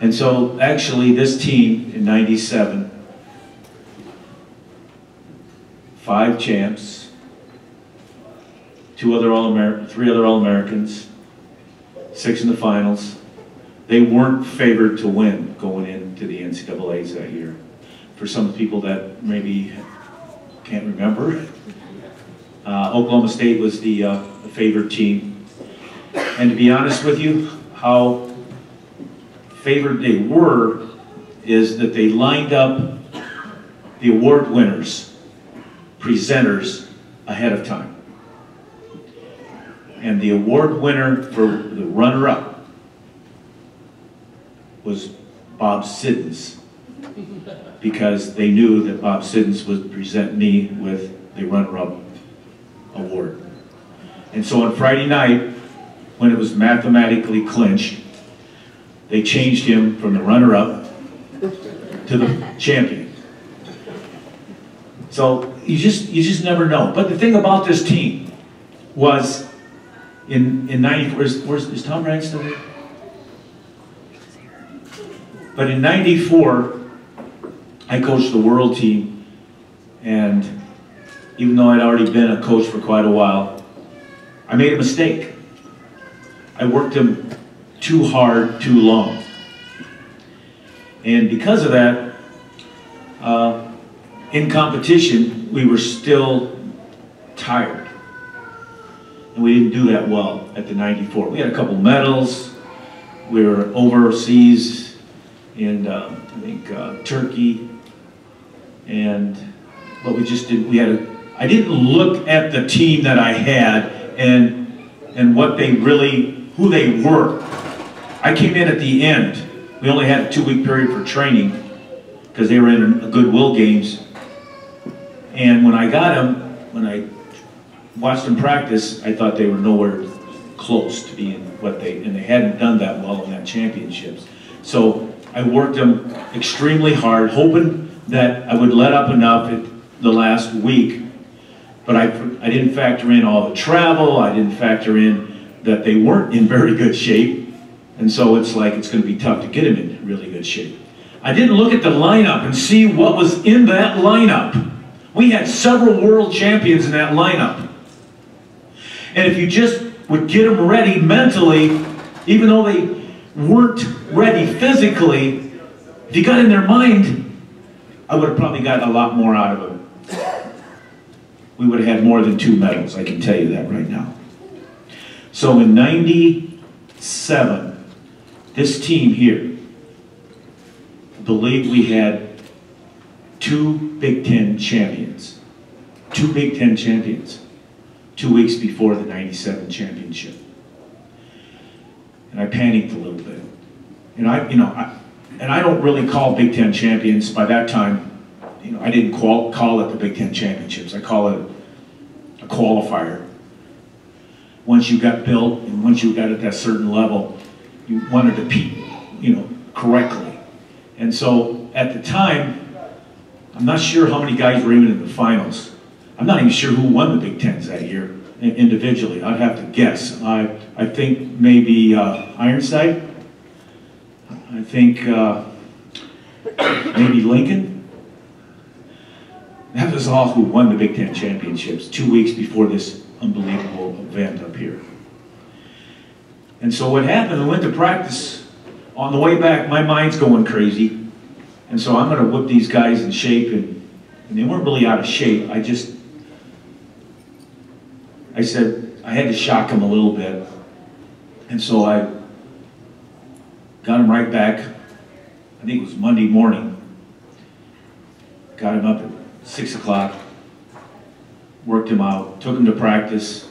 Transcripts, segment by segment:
And so actually this team in 97, five champs, two other All-American, three other All-Americans, six in the finals. They weren't favored to win going into the NCAA's that year. For some people that maybe can't remember, uh, Oklahoma State was the, uh, favored team. And to be honest with you, how favored they were is that they lined up the award winners, presenters, ahead of time. And the award winner for the runner-up was Bob Siddens because they knew that Bob Siddens would present me with the runner-up award. And so on Friday night, when it was mathematically clinched, they changed him from the runner-up to the champion. So you just you just never know. But the thing about this team was in in '94. Where's, where's is Tom Ryan still here? But in '94, I coached the world team, and even though I'd already been a coach for quite a while, I made a mistake. I worked him too hard, too long. And because of that, uh, in competition, we were still tired. And we didn't do that well at the 94. We had a couple medals. We were overseas in, uh, I think, uh, Turkey. And, but we just didn't, we had a, I didn't look at the team that I had and, and what they really, who they were. I came in at the end. We only had a two-week period for training because they were in Goodwill games. And when I got them, when I watched them practice, I thought they were nowhere close to being what they, and they hadn't done that well in that championships. So I worked them extremely hard, hoping that I would let up enough at the last week. But I, I didn't factor in all the travel. I didn't factor in that they weren't in very good shape. And so it's like it's going to be tough to get him in really good shape. I didn't look at the lineup and see what was in that lineup. We had several world champions in that lineup. And if you just would get them ready mentally, even though they weren't ready physically, if you got in their mind, I would have probably gotten a lot more out of them. We would have had more than two medals, I can tell you that right now. So in 97, this team here believed we had two Big Ten champions. Two Big Ten champions. Two weeks before the 97 championship. And I panicked a little bit. And I, you know, I, and I don't really call Big Ten champions. By that time, you know, I didn't call, call it the Big Ten championships. I call it a qualifier. Once you got built and once you got at that certain level, you wanted to compete, you know, correctly. And so at the time, I'm not sure how many guys were even in the finals. I'm not even sure who won the Big Tens that year individually. I'd have to guess. I, I think maybe uh, Ironside. I think uh, maybe Lincoln. That was all who won the Big Ten championships two weeks before this unbelievable event up here. And so what happened, I went to practice. On the way back, my mind's going crazy. And so I'm going to whip these guys in shape. And, and they weren't really out of shape. I just, I said, I had to shock them a little bit. And so I got them right back. I think it was Monday morning. Got him up at 6 o'clock. Worked him out. Took him to practice.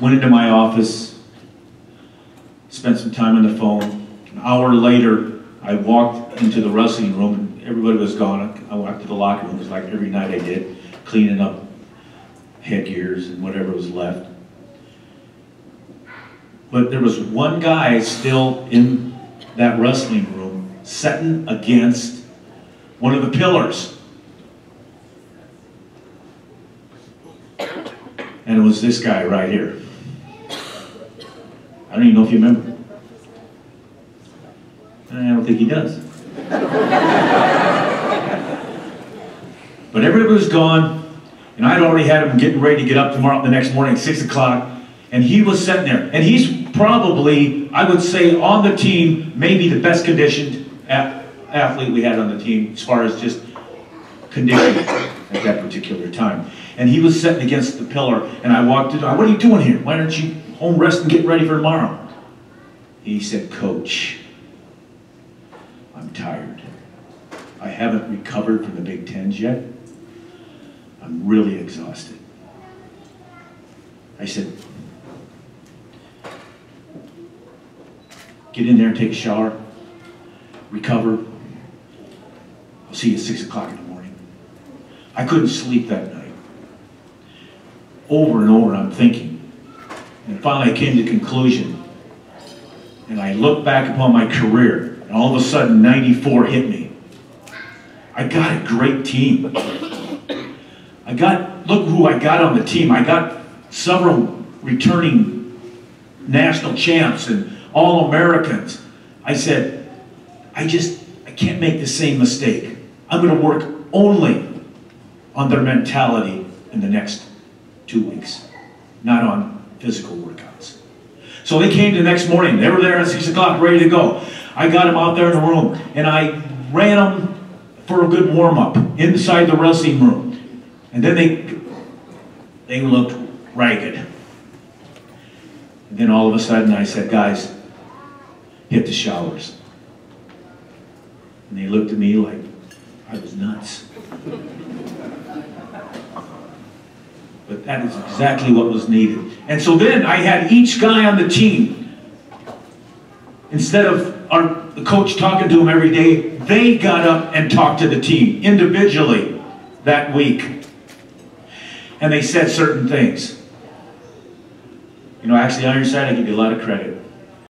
Went into my office spent some time on the phone. An hour later, I walked into the wrestling room and everybody was gone. I walked to the locker room, just like every night I did, cleaning up headgears and whatever was left. But there was one guy still in that wrestling room, sitting against one of the pillars. And it was this guy right here. I don't even know if you remember. Think he does. but everybody was gone, and I'd already had him getting ready to get up tomorrow the next morning, six o'clock, and he was sitting there. And he's probably, I would say, on the team, maybe the best conditioned athlete we had on the team as far as just conditioning at that particular time. And he was sitting against the pillar, and I walked in. What are you doing here? Why aren't you home resting, and getting ready for tomorrow? He said, Coach, I'm tired. I haven't recovered from the Big Tens yet. I'm really exhausted. I said, get in there and take a shower, recover. I'll see you at 6 o'clock in the morning. I couldn't sleep that night. Over and over, I'm thinking. And finally, I came to the conclusion. And I looked back upon my career, and all of a sudden, 94 hit me. I got a great team. I got, look who I got on the team. I got several returning national champs and all Americans. I said, I just, I can't make the same mistake. I'm going to work only on their mentality in the next two weeks, not on physical workouts. So they came the next morning. They were there at 6 o'clock, ready to go. I got them out there in the room, and I ran them for a good warm-up inside the wrestling room. And then they, they looked ragged. And then all of a sudden I said, guys, hit the showers. And they looked at me like I was nuts. But that is exactly what was needed. And so then I had each guy on the team, instead of our the coach talking to them every day, they got up and talked to the team individually that week. And they said certain things. You know, actually, Ironside, I give you a lot of credit.